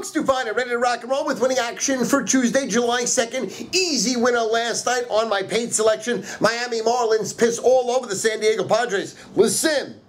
Folks, Stu Feiner, ready to rock and roll with winning action for Tuesday, July 2nd. Easy winner last night on my paid selection. Miami Marlins piss all over the San Diego Padres. Listen,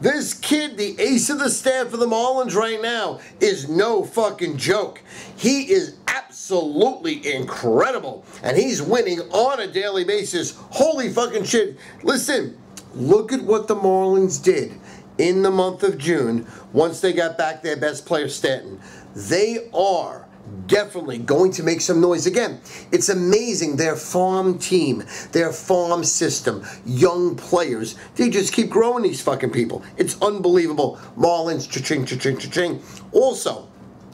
this kid, the ace of the staff for the Marlins right now, is no fucking joke. He is absolutely incredible, and he's winning on a daily basis. Holy fucking shit. Listen, look at what the Marlins did in the month of June once they got back their best player, Stanton. They are definitely going to make some noise again. It's amazing their farm team, their farm system, young players. They just keep growing these fucking people. It's unbelievable. Marlins, cha-ching, cha-ching, cha-ching. Also,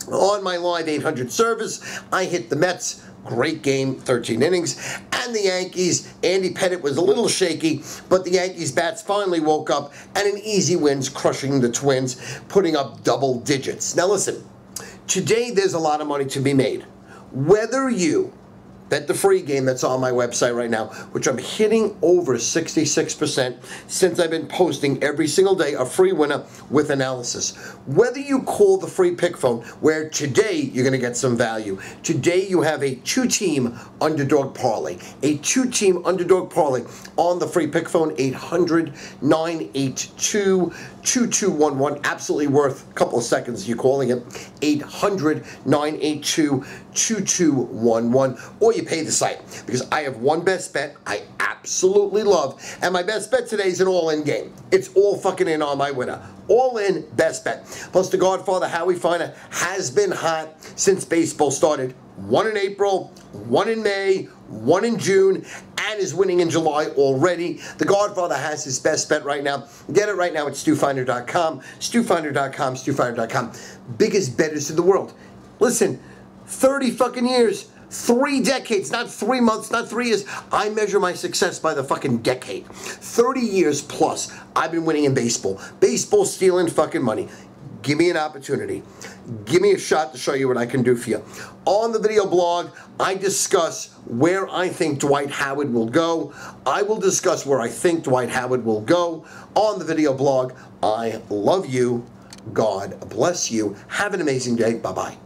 on my live 800 service, I hit the Mets. Great game, 13 innings. And the Yankees, Andy Pettitte was a little shaky, but the Yankees bats finally woke up and an easy wins, crushing the Twins, putting up double digits. Now listen, today there's a lot of money to be made. Whether you Bet the free game that's on my website right now, which I'm hitting over 66% since I've been posting every single day a free winner with analysis. Whether you call the free pick phone, where today you're going to get some value. Today you have a two team underdog parlay. A two team underdog parlay on the free pick phone, 800 982 2211. Absolutely worth a couple of seconds you calling it. 800 982 2211. Or you pay the site because I have one best bet I absolutely love. And my best bet today is an all in game. It's all fucking in on my winner. All in best bet. Plus, the Godfather Howie Feiner has been hot since baseball started. One in April, one in May, one in June, and is winning in July already. The Godfather has his best bet right now. Get it right now at StuFeiner.com, StuFeiner.com, StuFeiner.com. Biggest betters in the world. Listen, 30 fucking years, three decades, not three months, not three years. I measure my success by the fucking decade. 30 years plus, I've been winning in baseball. Baseball stealing fucking money. Give me an opportunity. Give me a shot to show you what I can do for you. On the video blog, I discuss where I think Dwight Howard will go. I will discuss where I think Dwight Howard will go on the video blog. I love you. God bless you. Have an amazing day. Bye bye.